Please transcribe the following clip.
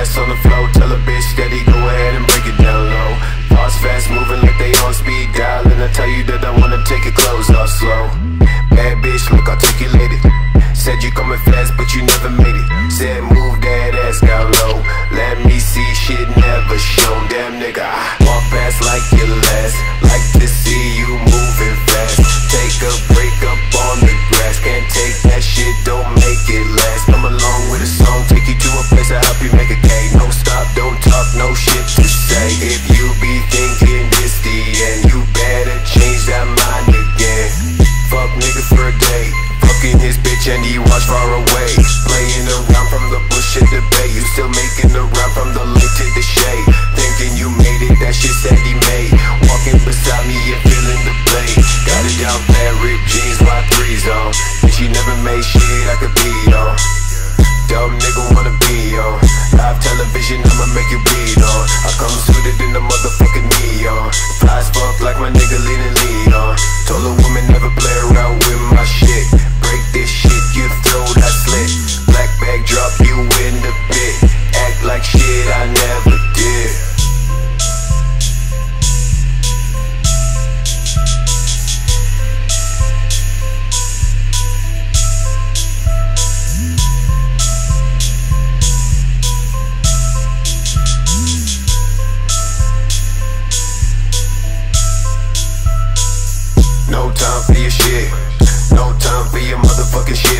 ass on the floor. Tell a bitch steady, go ahead and break it down low. Pause fast, moving like they on speed dial. And I tell you that I wanna take your clothes off slow. Bad bitch, look articulated. Said you coming fast, but you never made it. Said move that ass down low. Let me see shit never shown. Damn nigga, I walk fast like your last. Like to see you moving fast. Take a break up on the grass. Can't take that shit, don't If you be thinking this the end, you better change that mind again. Fuck nigga for a day. Fucking his bitch and he watch far away. Playing around from the bush to the bay. You still making around from the lake to the shade. Thinking you made it, that shit said he made. Walking beside me and feeling the blade. Got it down bad, ripped jeans, my threes on. And she never made shit I could be in the motherfucking neon. Fly as fuck like my nigga leaning lead No time for your shit. No time for your motherfucking shit,